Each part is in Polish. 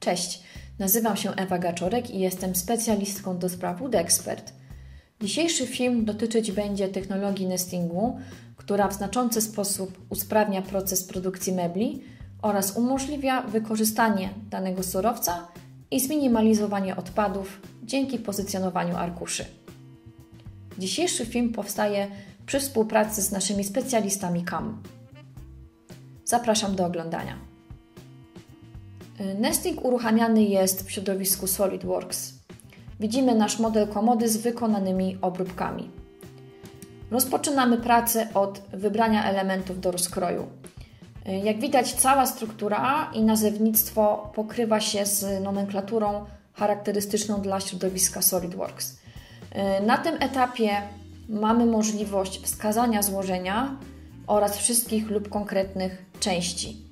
Cześć, nazywam się Ewa Gaczorek i jestem specjalistką do spraw Wood Expert. Dzisiejszy film dotyczyć będzie technologii nestingu, która w znaczący sposób usprawnia proces produkcji mebli oraz umożliwia wykorzystanie danego surowca i zminimalizowanie odpadów dzięki pozycjonowaniu arkuszy. Dzisiejszy film powstaje przy współpracy z naszymi specjalistami CAM. Zapraszam do oglądania. Nesting uruchamiany jest w środowisku SolidWorks. Widzimy nasz model komody z wykonanymi obróbkami. Rozpoczynamy pracę od wybrania elementów do rozkroju. Jak widać, cała struktura i nazewnictwo pokrywa się z nomenklaturą charakterystyczną dla środowiska SolidWorks. Na tym etapie mamy możliwość wskazania złożenia oraz wszystkich lub konkretnych części.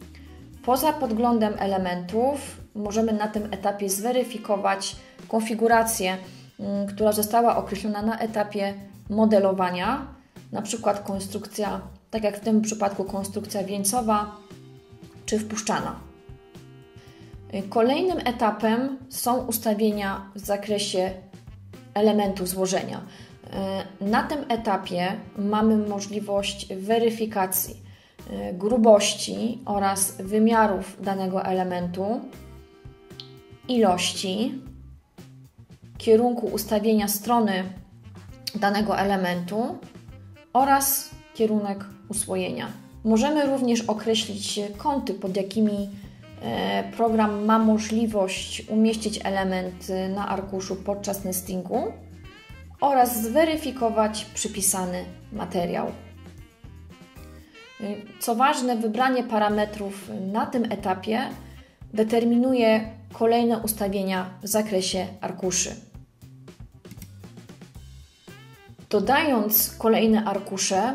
Poza podglądem elementów możemy na tym etapie zweryfikować konfigurację, mm, która została określona na etapie modelowania, na przykład konstrukcja, tak jak w tym przypadku konstrukcja wieńcowa czy wpuszczana. Kolejnym etapem są ustawienia w zakresie elementów złożenia. Na tym etapie mamy możliwość weryfikacji Y, grubości oraz wymiarów danego elementu, ilości, kierunku ustawienia strony danego elementu oraz kierunek usłojenia. Możemy również określić kąty, pod jakimi e, program ma możliwość umieścić element na arkuszu podczas nestingu oraz zweryfikować przypisany materiał. Co ważne, wybranie parametrów na tym etapie determinuje kolejne ustawienia w zakresie arkuszy. Dodając kolejne arkusze,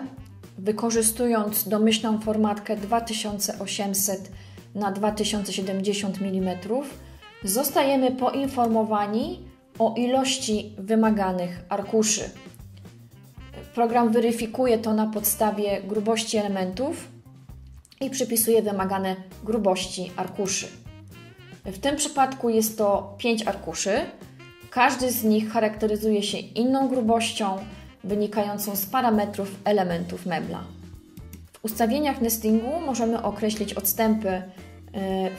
wykorzystując domyślną formatkę 2800 na 2070 mm, zostajemy poinformowani o ilości wymaganych arkuszy. Program weryfikuje to na podstawie grubości elementów i przypisuje wymagane grubości arkuszy. W tym przypadku jest to 5 arkuszy. Każdy z nich charakteryzuje się inną grubością wynikającą z parametrów elementów mebla. W ustawieniach nestingu możemy określić odstępy y,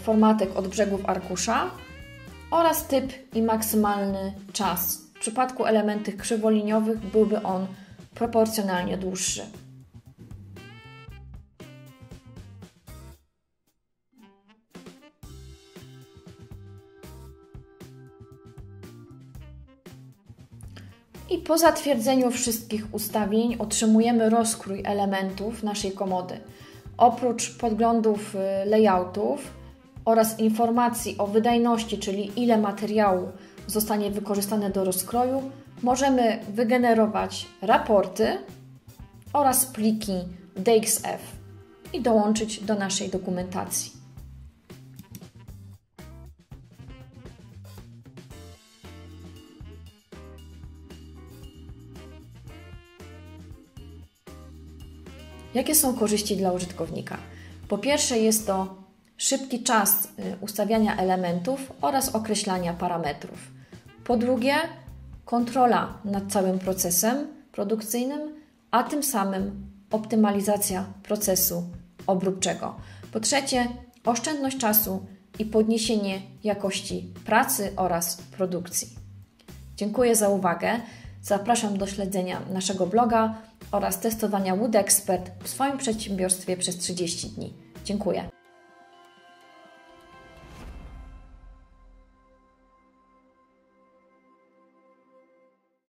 formatek od brzegów arkusza oraz typ i maksymalny czas. W przypadku elementów krzywoliniowych byłby on proporcjonalnie dłuższy. I po zatwierdzeniu wszystkich ustawień otrzymujemy rozkrój elementów naszej komody. Oprócz podglądów y, layoutów oraz informacji o wydajności, czyli ile materiału zostanie wykorzystane do rozkroju, możemy wygenerować raporty oraz pliki DXF i dołączyć do naszej dokumentacji. Jakie są korzyści dla użytkownika? Po pierwsze, jest to szybki czas y, ustawiania elementów oraz określania parametrów. Po drugie, kontrola nad całym procesem produkcyjnym, a tym samym optymalizacja procesu obróbczego. Po trzecie, oszczędność czasu i podniesienie jakości pracy oraz produkcji. Dziękuję za uwagę. Zapraszam do śledzenia naszego bloga oraz testowania Wood Expert w swoim przedsiębiorstwie przez 30 dni. Dziękuję.